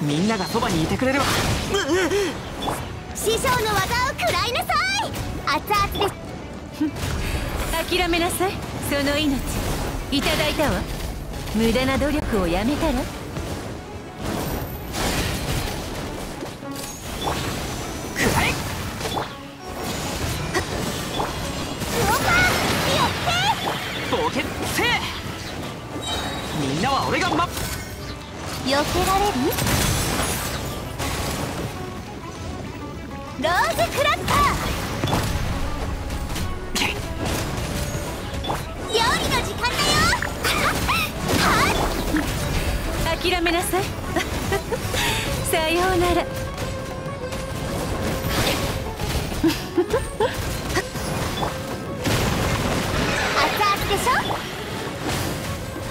みんながそばにいてくれるわ師匠の技を食らいなさい。熱々です。諦めなさい。その命いただいたわ。無駄な努力をやめたら。冒険せみんなは俺がま避けられる？の時間だよ諦諦めなさい。さようなら。熱々でしょ？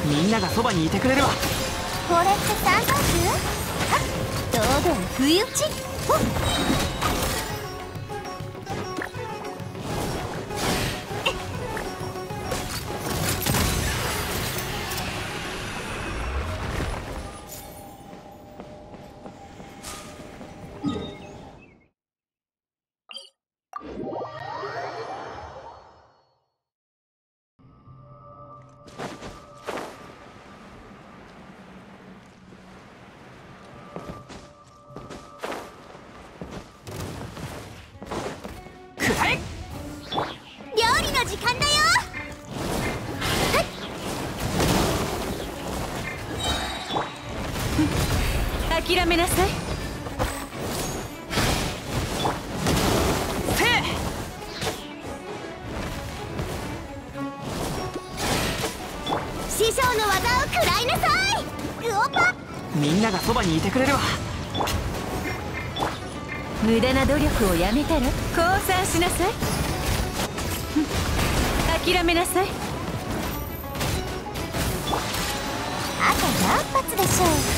みんながそばにいてくれるわ。これって三段級はっ堂々不意打ち？諦めなさい。師匠の技を食らいなさい。グオパ。みんながそばにいてくれるわ。無駄な努力をやめたら降参しなさい。諦めなさい。あと何発でしょう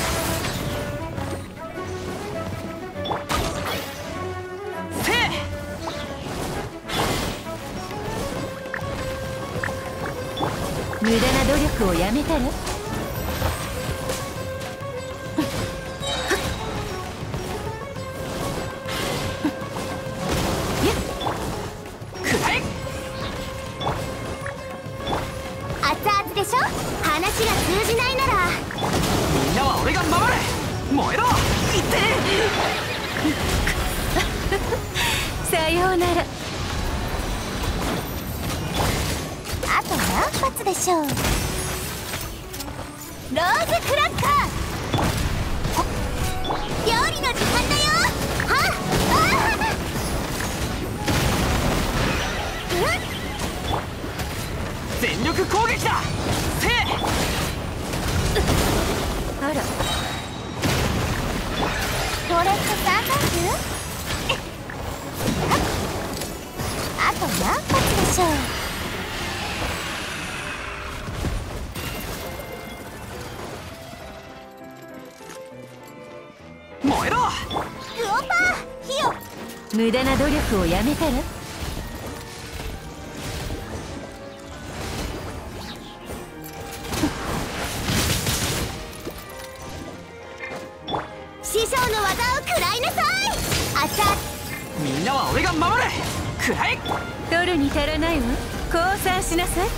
無駄な努力をやめたらくらえ熱々でしょ？話が通じないなら。みんなは俺が守れ燃えろ。いって。さようならと何発でしょう？ローズクラッカー！料理の時間だよ！はっ！あー全力攻撃だ！せえあら。あと何発でしょう？無駄な努力をやめたら？師匠の技を食らいなさい！熱々みんなは俺が守れくらえ取るに足らないわ。降参しなさい。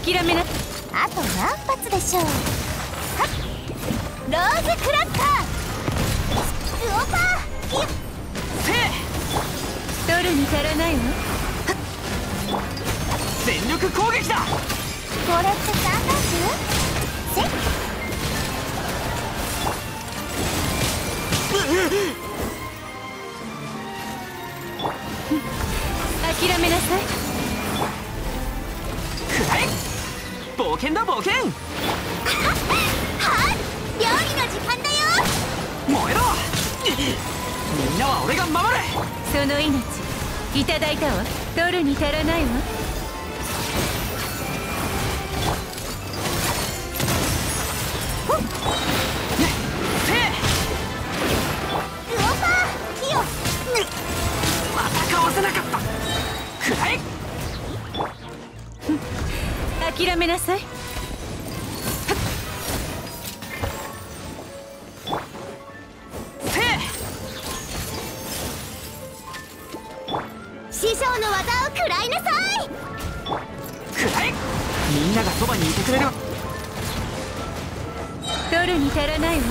諦めな。あと何発でしょう？ローズクラッカー。グオパーえ取るに足らないわ全力攻撃だ！これって三段級せっ諦めなさい。くらえ冒険だ冒険！はっ！料理の時間だよ！燃えろ！みんなは俺が守れその命いただいたわ。取るに足らないわ。師匠の技を食らいなさい。くらえ。みんながそばにいてくれる取るに足らないわ